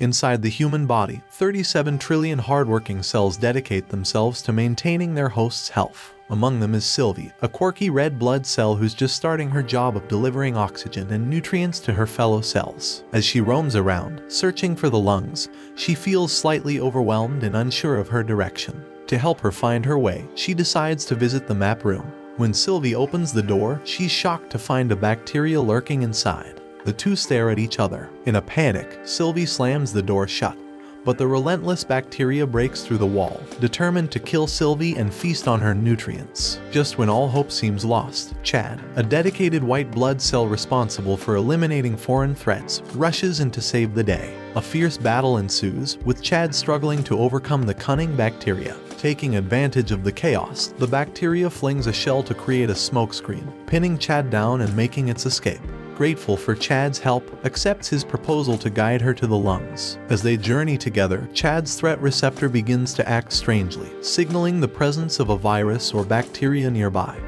Inside the human body, 37 trillion hardworking cells dedicate themselves to maintaining their host's health. Among them is Sylvie, a quirky red blood cell who's just starting her job of delivering oxygen and nutrients to her fellow cells. As she roams around, searching for the lungs, she feels slightly overwhelmed and unsure of her direction. To help her find her way, she decides to visit the map room. When Sylvie opens the door, she's shocked to find a bacteria lurking inside. The two stare at each other. In a panic, Sylvie slams the door shut. But the relentless bacteria breaks through the wall, determined to kill Sylvie and feast on her nutrients. Just when all hope seems lost, Chad, a dedicated white blood cell responsible for eliminating foreign threats, rushes in to save the day. A fierce battle ensues, with Chad struggling to overcome the cunning bacteria. Taking advantage of the chaos, the bacteria flings a shell to create a smokescreen, pinning Chad down and making its escape grateful for Chad's help, accepts his proposal to guide her to the lungs. As they journey together, Chad's threat receptor begins to act strangely, signaling the presence of a virus or bacteria nearby.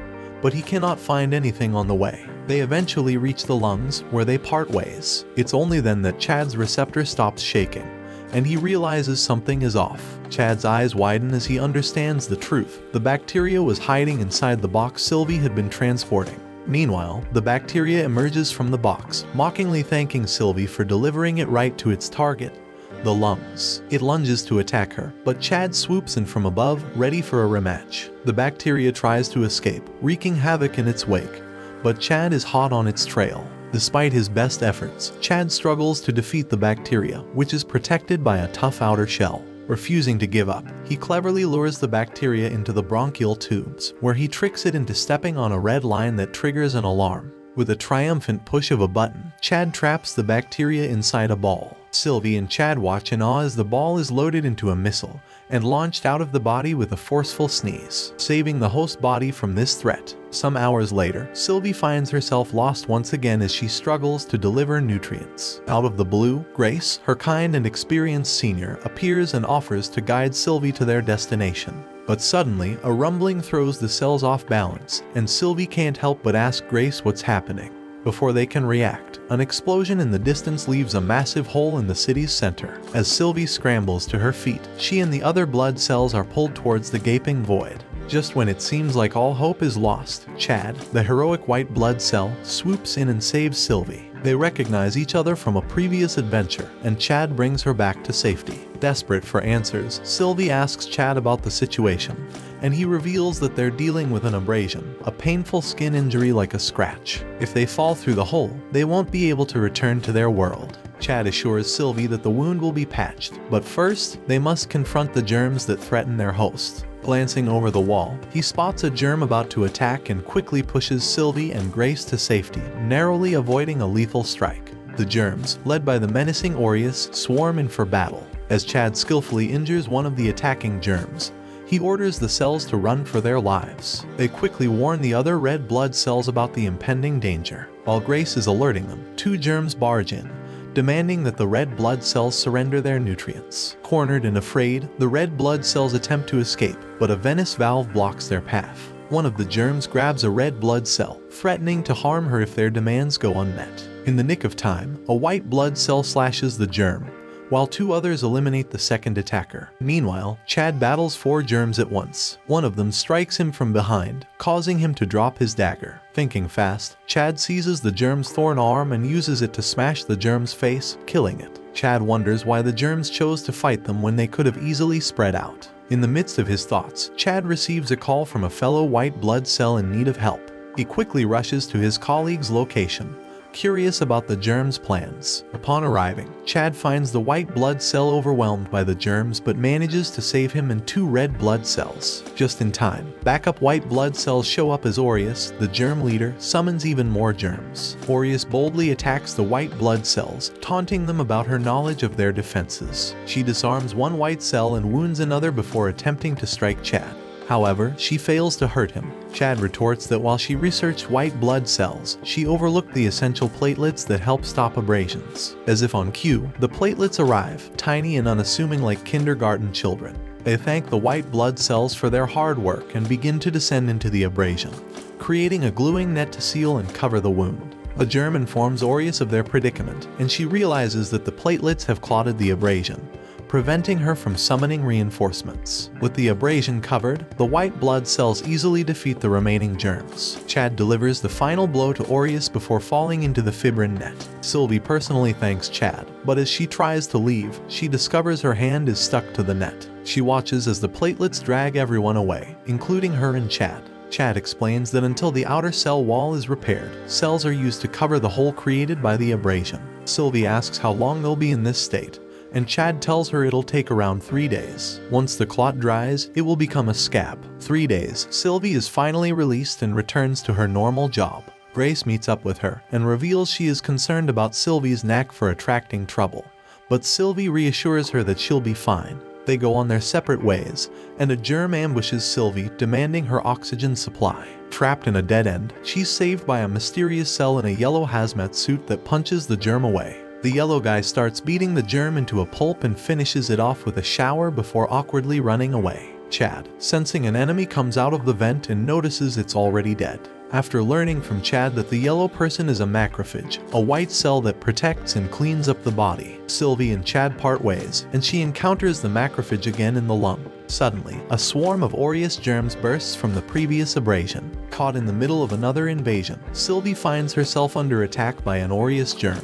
But he cannot find anything on the way. They eventually reach the lungs, where they part ways. It's only then that Chad's receptor stops shaking, and he realizes something is off. Chad's eyes widen as he understands the truth. The bacteria was hiding inside the box Sylvie had been transporting. Meanwhile, the bacteria emerges from the box, mockingly thanking Sylvie for delivering it right to its target, the lungs. It lunges to attack her, but Chad swoops in from above, ready for a rematch. The bacteria tries to escape, wreaking havoc in its wake, but Chad is hot on its trail. Despite his best efforts, Chad struggles to defeat the bacteria, which is protected by a tough outer shell. Refusing to give up, he cleverly lures the bacteria into the bronchial tubes, where he tricks it into stepping on a red line that triggers an alarm. With a triumphant push of a button, Chad traps the bacteria inside a ball. Sylvie and Chad watch in awe as the ball is loaded into a missile and launched out of the body with a forceful sneeze, saving the host body from this threat. Some hours later, Sylvie finds herself lost once again as she struggles to deliver nutrients. Out of the blue, Grace, her kind and experienced senior, appears and offers to guide Sylvie to their destination. But suddenly, a rumbling throws the cells off balance, and Sylvie can't help but ask Grace what's happening. Before they can react, an explosion in the distance leaves a massive hole in the city's center. As Sylvie scrambles to her feet, she and the other blood cells are pulled towards the gaping void. Just when it seems like all hope is lost, Chad, the heroic white blood cell, swoops in and saves Sylvie. They recognize each other from a previous adventure, and Chad brings her back to safety. Desperate for answers, Sylvie asks Chad about the situation, and he reveals that they're dealing with an abrasion, a painful skin injury like a scratch. If they fall through the hole, they won't be able to return to their world. Chad assures Sylvie that the wound will be patched, but first, they must confront the germs that threaten their host. Glancing over the wall, he spots a germ about to attack and quickly pushes Sylvie and Grace to safety, narrowly avoiding a lethal strike. The germs, led by the menacing Aureus, swarm in for battle. As Chad skillfully injures one of the attacking germs, he orders the cells to run for their lives. They quickly warn the other red blood cells about the impending danger. While Grace is alerting them, two germs barge in, demanding that the red blood cells surrender their nutrients. Cornered and afraid, the red blood cells attempt to escape, but a venous valve blocks their path. One of the germs grabs a red blood cell, threatening to harm her if their demands go unmet. In the nick of time, a white blood cell slashes the germ, while two others eliminate the second attacker. Meanwhile, Chad battles four germs at once. One of them strikes him from behind, causing him to drop his dagger. Thinking fast, Chad seizes the germ's thorn arm and uses it to smash the germ's face, killing it. Chad wonders why the germs chose to fight them when they could have easily spread out. In the midst of his thoughts, Chad receives a call from a fellow white blood cell in need of help. He quickly rushes to his colleague's location, curious about the germ's plans. Upon arriving, Chad finds the white blood cell overwhelmed by the germs but manages to save him and two red blood cells. Just in time, backup white blood cells show up as Aureus, the germ leader, summons even more germs. Aureus boldly attacks the white blood cells, taunting them about her knowledge of their defenses. She disarms one white cell and wounds another before attempting to strike Chad. However, she fails to hurt him. Chad retorts that while she researched white blood cells, she overlooked the essential platelets that help stop abrasions. As if on cue, the platelets arrive, tiny and unassuming like kindergarten children. They thank the white blood cells for their hard work and begin to descend into the abrasion, creating a gluing net to seal and cover the wound. A germ informs Aureus of their predicament, and she realizes that the platelets have clotted the abrasion, preventing her from summoning reinforcements. With the abrasion covered, the white blood cells easily defeat the remaining germs. Chad delivers the final blow to Aureus before falling into the fibrin net. Sylvie personally thanks Chad, but as she tries to leave, she discovers her hand is stuck to the net. She watches as the platelets drag everyone away, including her and Chad. Chad explains that until the outer cell wall is repaired, cells are used to cover the hole created by the abrasion. Sylvie asks how long they'll be in this state, and Chad tells her it'll take around three days. Once the clot dries, it will become a scab. Three days, Sylvie is finally released and returns to her normal job. Grace meets up with her and reveals she is concerned about Sylvie's knack for attracting trouble, but Sylvie reassures her that she'll be fine. They go on their separate ways, and a germ ambushes Sylvie, demanding her oxygen supply. Trapped in a dead end, she's saved by a mysterious cell in a yellow hazmat suit that punches the germ away. The yellow guy starts beating the germ into a pulp and finishes it off with a shower before awkwardly running away. Chad, sensing an enemy comes out of the vent and notices it's already dead. After learning from Chad that the yellow person is a macrophage, a white cell that protects and cleans up the body, Sylvie and Chad part ways, and she encounters the macrophage again in the lung. Suddenly, a swarm of aureus germs bursts from the previous abrasion. Caught in the middle of another invasion, Sylvie finds herself under attack by an aureus germ.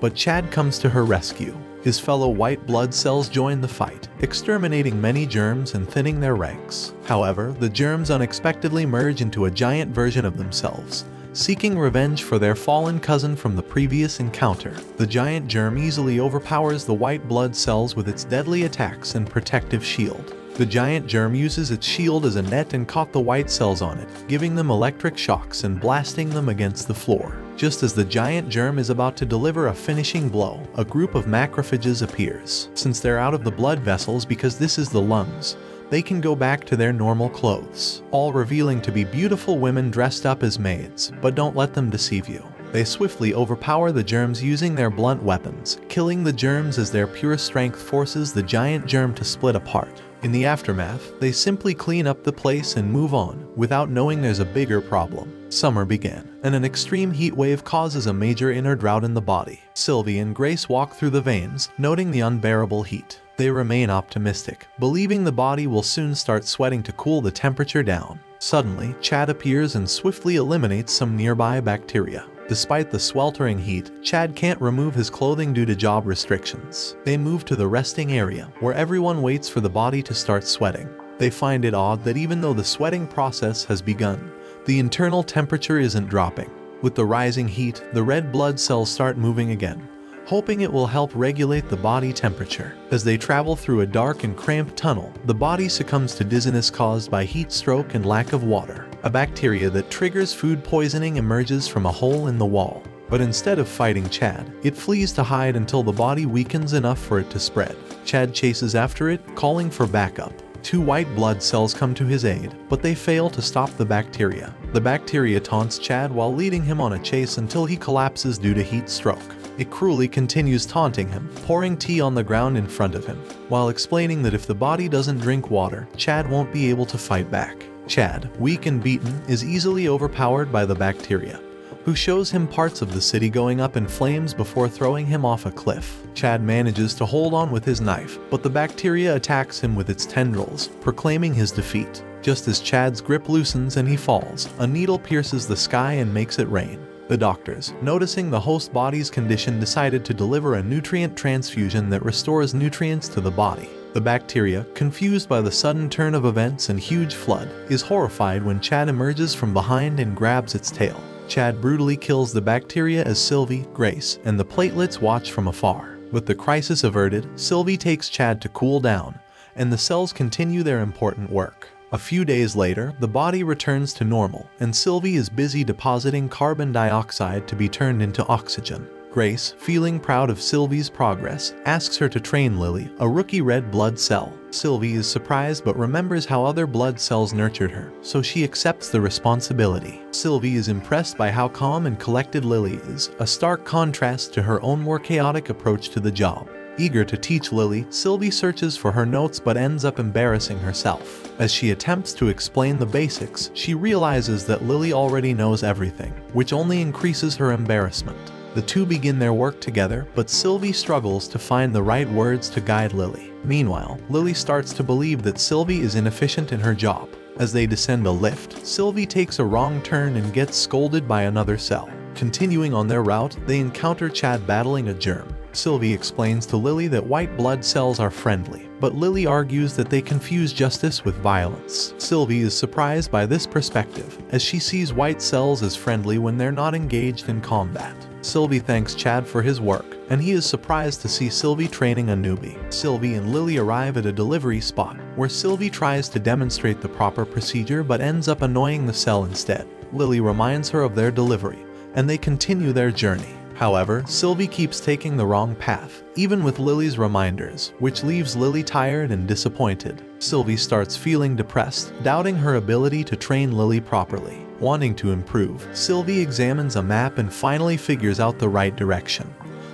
But Chad comes to her rescue. His fellow white blood cells join the fight, exterminating many germs and thinning their ranks. However, the germs unexpectedly merge into a giant version of themselves, seeking revenge for their fallen cousin from the previous encounter. The giant germ easily overpowers the white blood cells with its deadly attacks and protective shield. The giant germ uses its shield as a net and caught the white cells on it, giving them electric shocks and blasting them against the floor. Just as the giant germ is about to deliver a finishing blow, a group of macrophages appears. Since they're out of the blood vessels because this is the lungs, they can go back to their normal clothes, all revealing to be beautiful women dressed up as maids, but don't let them deceive you. They swiftly overpower the germs using their blunt weapons, killing the germs as their pure strength forces the giant germ to split apart. In the aftermath, they simply clean up the place and move on, without knowing there's a bigger problem. Summer began, and an extreme heat wave causes a major inner drought in the body. Sylvie and Grace walk through the veins, noting the unbearable heat. They remain optimistic, believing the body will soon start sweating to cool the temperature down. Suddenly, Chad appears and swiftly eliminates some nearby bacteria. Despite the sweltering heat, Chad can't remove his clothing due to job restrictions. They move to the resting area, where everyone waits for the body to start sweating. They find it odd that even though the sweating process has begun, the internal temperature isn't dropping. With the rising heat, the red blood cells start moving again, hoping it will help regulate the body temperature. As they travel through a dark and cramped tunnel, the body succumbs to dizziness caused by heat stroke and lack of water. A bacteria that triggers food poisoning emerges from a hole in the wall. But instead of fighting Chad, it flees to hide until the body weakens enough for it to spread. Chad chases after it, calling for backup. Two white blood cells come to his aid, but they fail to stop the bacteria. The bacteria taunts Chad while leading him on a chase until he collapses due to heat stroke. It cruelly continues taunting him, pouring tea on the ground in front of him, while explaining that if the body doesn't drink water, Chad won't be able to fight back. Chad, weak and beaten, is easily overpowered by the bacteria, who shows him parts of the city going up in flames before throwing him off a cliff. Chad manages to hold on with his knife, but the bacteria attacks him with its tendrils, proclaiming his defeat. Just as Chad's grip loosens and he falls, a needle pierces the sky and makes it rain. The doctors, noticing the host body's condition, decided to deliver a nutrient transfusion that restores nutrients to the body. The bacteria, confused by the sudden turn of events and huge flood, is horrified when Chad emerges from behind and grabs its tail. Chad brutally kills the bacteria as Sylvie, Grace, and the platelets watch from afar. With the crisis averted, Sylvie takes Chad to cool down, and the cells continue their important work. A few days later, the body returns to normal, and Sylvie is busy depositing carbon dioxide to be turned into oxygen. Grace, feeling proud of Sylvie's progress, asks her to train Lily, a rookie red blood cell. Sylvie is surprised but remembers how other blood cells nurtured her, so she accepts the responsibility. Sylvie is impressed by how calm and collected Lily is, a stark contrast to her own more chaotic approach to the job. Eager to teach Lily, Sylvie searches for her notes but ends up embarrassing herself. As she attempts to explain the basics, she realizes that Lily already knows everything, which only increases her embarrassment. The two begin their work together, but Sylvie struggles to find the right words to guide Lily. Meanwhile, Lily starts to believe that Sylvie is inefficient in her job. As they descend a lift, Sylvie takes a wrong turn and gets scolded by another cell. Continuing on their route, they encounter Chad battling a germ. Sylvie explains to Lily that white blood cells are friendly, but Lily argues that they confuse justice with violence. Sylvie is surprised by this perspective, as she sees white cells as friendly when they're not engaged in combat. Sylvie thanks Chad for his work, and he is surprised to see Sylvie training a newbie. Sylvie and Lily arrive at a delivery spot, where Sylvie tries to demonstrate the proper procedure but ends up annoying the cell instead. Lily reminds her of their delivery, and they continue their journey. However, Sylvie keeps taking the wrong path, even with Lily's reminders, which leaves Lily tired and disappointed. Sylvie starts feeling depressed, doubting her ability to train Lily properly. Wanting to improve, Sylvie examines a map and finally figures out the right direction.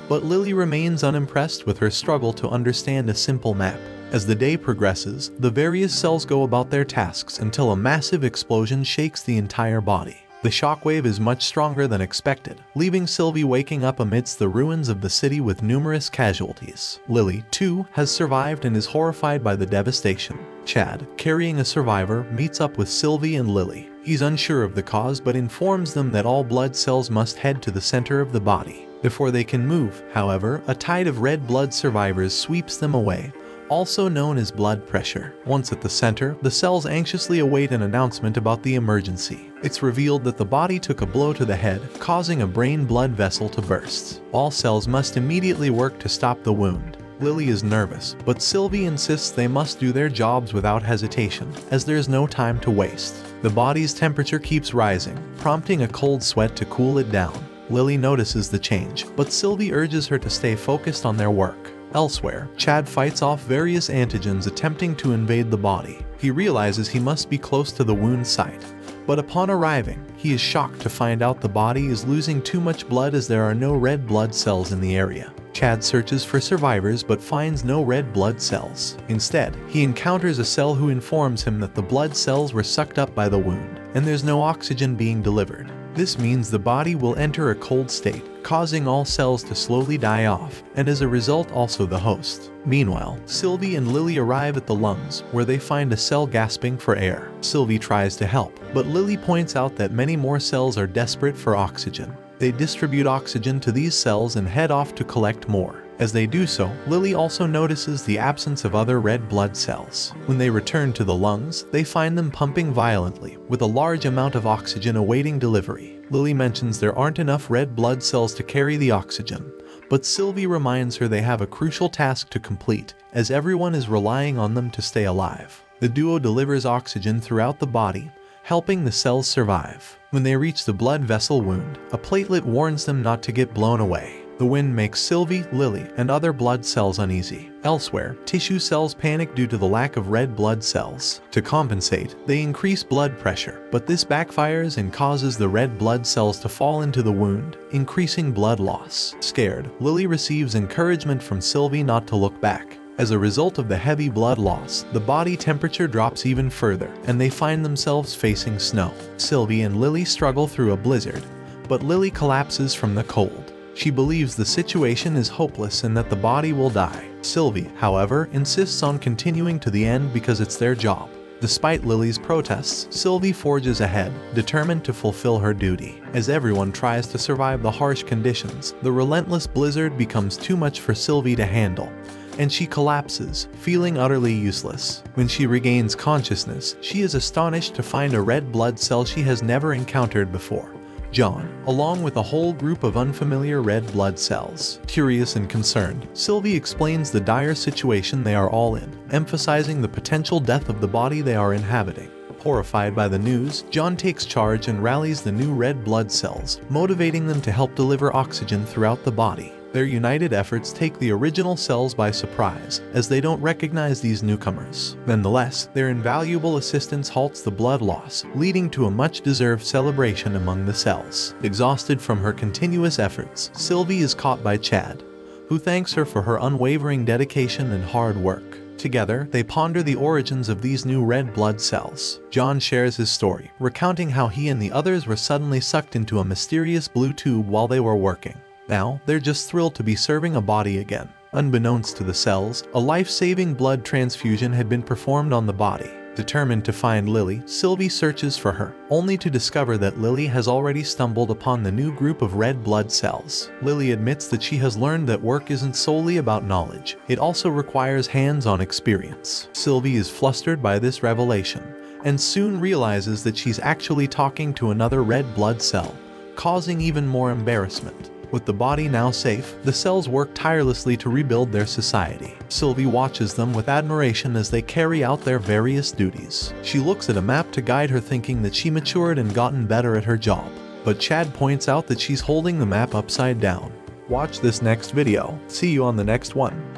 But Lily remains unimpressed with her struggle to understand a simple map. As the day progresses, the various cells go about their tasks until a massive explosion shakes the entire body. The shockwave is much stronger than expected, leaving Sylvie waking up amidst the ruins of the city with numerous casualties. Lily, too, has survived and is horrified by the devastation. Chad, carrying a survivor, meets up with Sylvie and Lily. He's unsure of the cause but informs them that all blood cells must head to the center of the body. Before they can move, however, a tide of red blood survivors sweeps them away, also known as blood pressure. Once at the center, the cells anxiously await an announcement about the emergency. It's revealed that the body took a blow to the head, causing a brain blood vessel to burst. All cells must immediately work to stop the wound. Lily is nervous, but Sylvie insists they must do their jobs without hesitation, as there's no time to waste. The body's temperature keeps rising, prompting a cold sweat to cool it down. Lily notices the change, but Sylvie urges her to stay focused on their work. Elsewhere, Chad fights off various antigens attempting to invade the body. He realizes he must be close to the wound site, but upon arriving, he is shocked to find out the body is losing too much blood as there are no red blood cells in the area. Chad searches for survivors but finds no red blood cells. Instead, he encounters a cell who informs him that the blood cells were sucked up by the wound, and there's no oxygen being delivered. This means the body will enter a cold state, causing all cells to slowly die off, and as a result also the host. Meanwhile, Sylvie and Lily arrive at the lungs, where they find a cell gasping for air. Sylvie tries to help, but Lily points out that many more cells are desperate for oxygen. They distribute oxygen to these cells and head off to collect more. As they do so, Lily also notices the absence of other red blood cells. When they return to the lungs, they find them pumping violently, with a large amount of oxygen awaiting delivery. Lily mentions there aren't enough red blood cells to carry the oxygen, but Sylvie reminds her they have a crucial task to complete, as everyone is relying on them to stay alive. The duo delivers oxygen throughout the body, helping the cells survive. When they reach the blood vessel wound, a platelet warns them not to get blown away. The wind makes Sylvie, Lily, and other blood cells uneasy. Elsewhere, tissue cells panic due to the lack of red blood cells. To compensate, they increase blood pressure, but this backfires and causes the red blood cells to fall into the wound, increasing blood loss. Scared, Lily receives encouragement from Sylvie not to look back. As a result of the heavy blood loss, the body temperature drops even further, and they find themselves facing snow. Sylvie and Lily struggle through a blizzard, but Lily collapses from the cold. She believes the situation is hopeless and that the body will die. Sylvie, however, insists on continuing to the end because it's their job. Despite Lily's protests, Sylvie forges ahead, determined to fulfill her duty. As everyone tries to survive the harsh conditions, the relentless blizzard becomes too much for Sylvie to handle, and she collapses, feeling utterly useless. When she regains consciousness, she is astonished to find a red blood cell she has never encountered before. John, along with a whole group of unfamiliar red blood cells. Curious and concerned, Sylvie explains the dire situation they are all in, emphasizing the potential death of the body they are inhabiting. Horrified by the news, John takes charge and rallies the new red blood cells, motivating them to help deliver oxygen throughout the body. Their united efforts take the original cells by surprise, as they don't recognize these newcomers. Nonetheless, their invaluable assistance halts the blood loss, leading to a much-deserved celebration among the cells. Exhausted from her continuous efforts, Sylvie is caught by Chad, who thanks her for her unwavering dedication and hard work. Together, they ponder the origins of these new red blood cells. John shares his story, recounting how he and the others were suddenly sucked into a mysterious blue tube while they were working. Now, they're just thrilled to be serving a body again. Unbeknownst to the cells, a life-saving blood transfusion had been performed on the body. Determined to find Lily, Sylvie searches for her, only to discover that Lily has already stumbled upon the new group of red blood cells. Lily admits that she has learned that work isn't solely about knowledge, it also requires hands-on experience. Sylvie is flustered by this revelation, and soon realizes that she's actually talking to another red blood cell, causing even more embarrassment. With the body now safe, the cells work tirelessly to rebuild their society. Sylvie watches them with admiration as they carry out their various duties. She looks at a map to guide her thinking that she matured and gotten better at her job. But Chad points out that she's holding the map upside down. Watch this next video. See you on the next one.